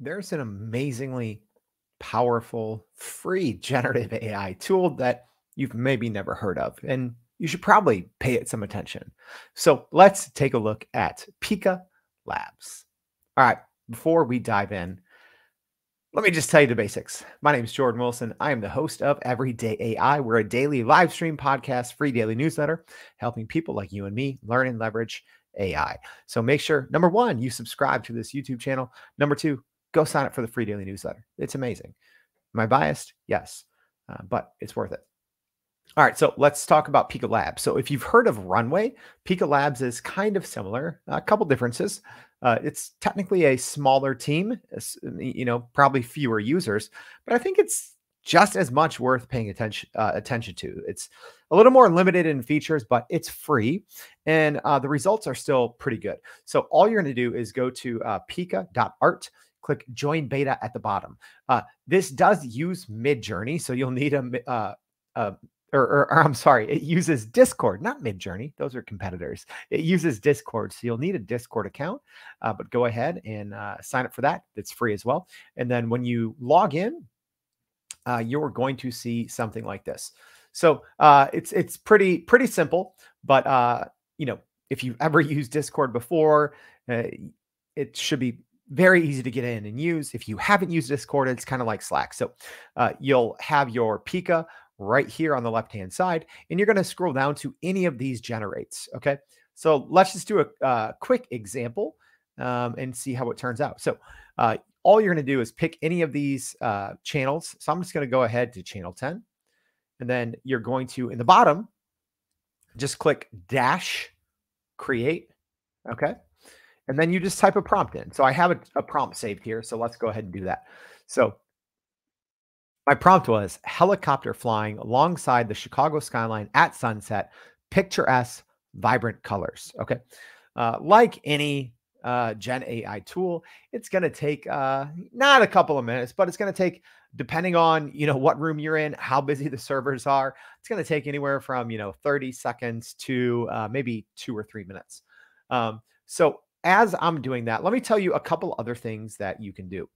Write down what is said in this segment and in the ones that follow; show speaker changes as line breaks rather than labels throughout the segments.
there's an amazingly powerful free generative AI tool that you've maybe never heard of, and you should probably pay it some attention. So let's take a look at Pika Labs. All right, before we dive in, let me just tell you the basics. My name is Jordan Wilson. I am the host of Everyday AI. We're a daily live stream podcast, free daily newsletter, helping people like you and me learn and leverage AI. So make sure, number one, you subscribe to this YouTube channel. Number two, go sign up for the free daily newsletter. It's amazing. Am I biased? Yes, uh, but it's worth it. All right, so let's talk about Pika Labs. So if you've heard of Runway, Pika Labs is kind of similar. A couple differences. Uh, it's technically a smaller team, you know, probably fewer users, but I think it's just as much worth paying attention uh, attention to. It's a little more limited in features, but it's free, and uh, the results are still pretty good. So all you're going to do is go to uh, pika.art click join beta at the bottom. Uh, this does use Midjourney, so you'll need a, uh, a or, or, or, I'm sorry, it uses Discord, not Midjourney. Those are competitors. It uses Discord, so you'll need a Discord account. Uh, but go ahead and uh, sign up for that. It's free as well. And then when you log in, uh, you're going to see something like this. So uh, it's it's pretty pretty simple. But uh, you know, if you've ever used Discord before, it should be very easy to get in and use. If you haven't used Discord, it's kind of like Slack. So you'll have your Pika right here on the left hand side, and you're going to scroll down to any of these generates. Okay. So let's just do a uh, quick example um, and see how it turns out. So uh, all you're going to do is pick any of these uh, channels. So I'm just going to go ahead to channel 10. And then you're going to, in the bottom, just click dash create. Okay. And then you just type a prompt in. So I have a, a prompt saved here. So let's go ahead and do that. So my prompt was helicopter flying alongside the Chicago skyline at sunset, picturesque, vibrant colors. Okay. Uh, like any uh, Gen AI tool, it's going to take uh, not a couple of minutes, but it's going to take, depending on you know what room you're in, how busy the servers are, it's going to take anywhere from you know 30 seconds to uh, maybe two or three minutes. Um, so as I'm doing that, let me tell you a couple other things that you can do.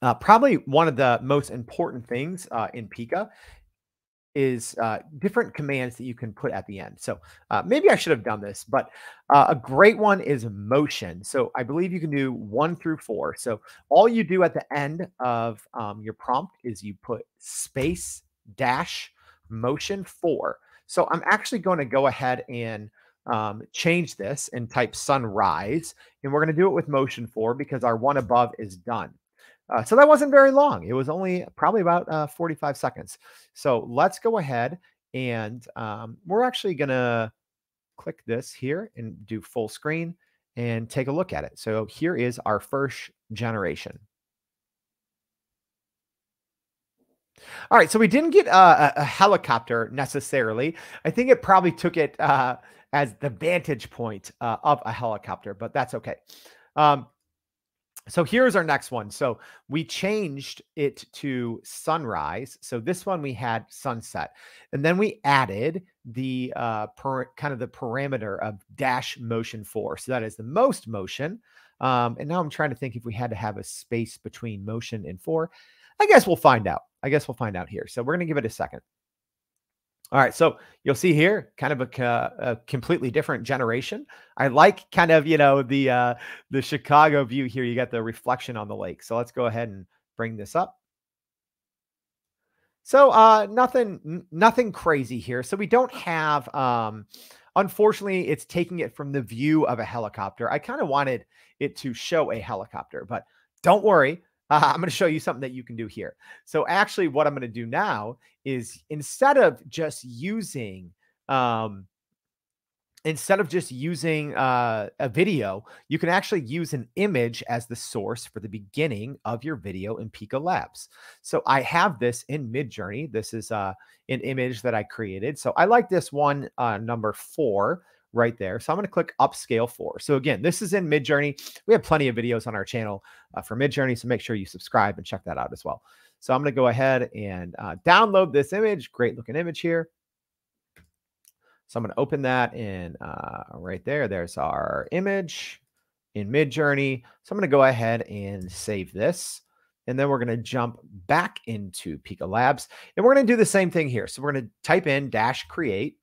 Uh, probably one of the most important things uh, in Pika is uh, different commands that you can put at the end. So uh, maybe I should have done this, but uh, a great one is motion. So I believe you can do one through four. So all you do at the end of um, your prompt is you put space dash motion four. So I'm actually going to go ahead and um, change this and type sunrise. And we're going to do it with motion four because our one above is done. Uh, so that wasn't very long. It was only probably about uh, 45 seconds. So let's go ahead and um, we're actually going to click this here and do full screen and take a look at it. So here is our first generation. All right, so we didn't get a, a helicopter necessarily. I think it probably took it uh, as the vantage point uh, of a helicopter, but that's okay. Um, so here's our next one. So we changed it to sunrise. So this one we had sunset, and then we added the uh, per, kind of the parameter of dash motion four. So that is the most motion. Um, and now I'm trying to think if we had to have a space between motion and four. I guess we'll find out. I guess we'll find out here. So we're going to give it a second. All right, so you'll see here kind of a, a, completely different generation. I like kind of you know the uh, the Chicago view here. You got the reflection on the lake. So let's go ahead and bring this up. So uh, nothing nothing crazy here. So we don't have. Um, unfortunately, it's taking it from the view of a helicopter. I kind of wanted it to show a helicopter, but don't worry. Uh, I'm going to show you something that you can do here. So actually what I'm going to do now is instead of just using, um, instead of just using uh, a video, you can actually use an image as the source for the beginning of your video in Pika Labs. So I have this in Midjourney. This is uh, an image that I created. So I like this one, uh, number four right there. So I'm going to click upscale four. So again, this is in Midjourney. We have plenty of videos on our channel uh, for Midjourney, so make sure you subscribe and check that out as well. So I'm going to go ahead and uh, download this image. Great looking image here. So I'm going to open that in uh, right there. There's our image. in Midjourney. So I'm going to go ahead and save this. And then we're going to jump back into Pika Labs. And we're going to do the same thing here. So we're going to type in dash create.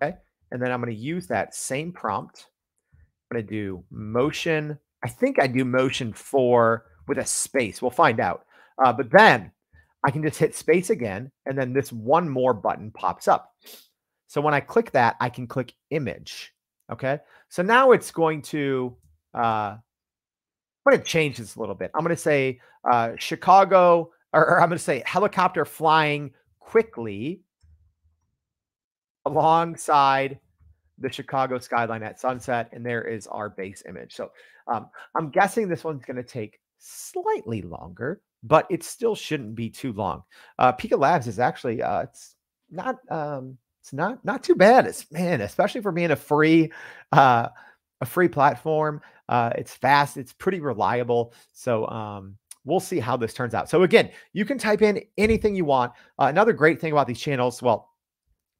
Okay. And then I'm going to use that same prompt. I'm going to do motion. I think I do motion four with a space. We'll find out. Uh, but then I can just hit space again. And then this one more button pops up. So when I click that, I can click image. Okay. So now it's going to, uh, I'm going to change this a little bit. I'm going to say uh, Chicago, or, or I'm going to say helicopter flying quickly alongside the Chicago skyline at sunset. And there is our base image. So um, I'm guessing this one's going to take slightly longer, but it still shouldn't be too long. Uh, Pika Labs is actually, uh, it's not, um, it's not not too bad. It's man, especially for being a free uh a free platform. Uh it's fast, it's pretty reliable. So um we'll see how this turns out. So again, you can type in anything you want. Uh, another great thing about these channels, well,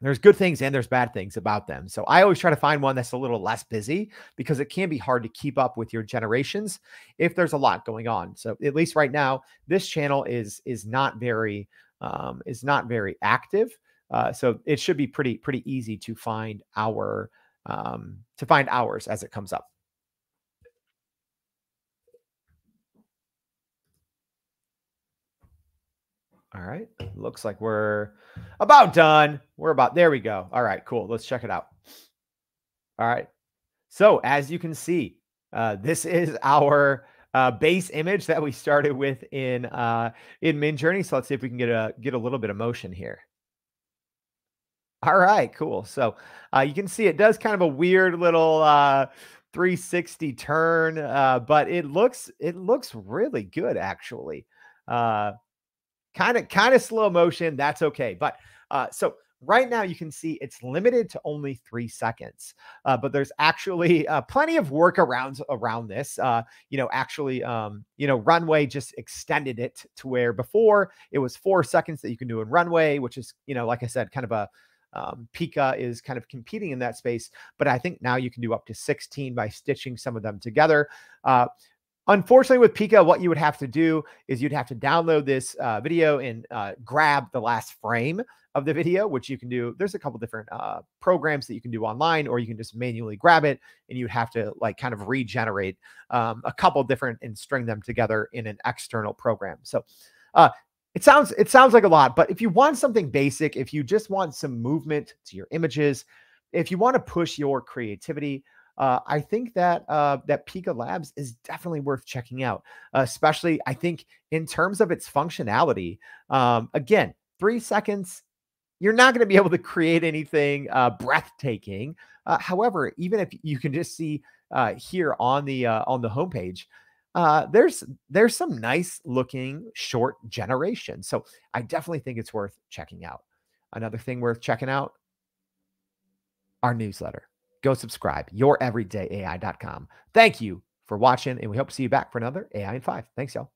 there's good things and there's bad things about them. So I always try to find one that's a little less busy because it can be hard to keep up with your generations if there's a lot going on. So at least right now, this channel is is not very um, is not very active. Uh, so it should be pretty pretty easy to find our um, to find ours as it comes up. All right, looks like we're about done. We're about there. We go. All right, cool. Let's check it out. All right. So as you can see, uh, this is our uh, base image that we started with in uh, in Midjourney. So let's see if we can get a get a little bit of motion here. All right, cool. So uh, you can see it does kind of a weird little uh, 360 turn, uh, but it looks it looks really good actually. Kind of kind of slow motion. That's okay. But uh, so right now you can see it's limited to only three seconds uh, but there's actually uh, plenty of workarounds around this uh, you know actually um, you know runway just extended it to where before it was four seconds that you can do in runway which is you know like i said kind of a um, Pika is kind of competing in that space, but I think now you can do up to 16 by stitching some of them together. Uh, Unfortunately, with Pika, what you would have to do is you'd have to download this uh, video and uh, grab the last frame of the video, which you can do. There's a couple different uh, programs that you can do online, or you can just manually grab it and you would have to like kind of regenerate um, a couple different and string them together in an external program. So uh, it sounds it sounds like a lot, but if you want something basic, if you just want some movement to your images, if you want to push your creativity, uh, I think that uh, that Pika Labs is definitely worth checking out. Uh, especially, I think in terms of its functionality. Um, again, three seconds, you're not going to be able to create anything uh, breathtaking. Uh, however, even if you can just see uh, here on the on the homepage, uh, there's there's some nice looking short generation. So I definitely think it's worth checking out. Another thing worth checking out, our newsletter. Go subscribe, youreverydayai.com. Thank you for watching, and we hope to see you back for another AI in 5. Thanks, y'all.